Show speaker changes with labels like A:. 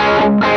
A: Bye.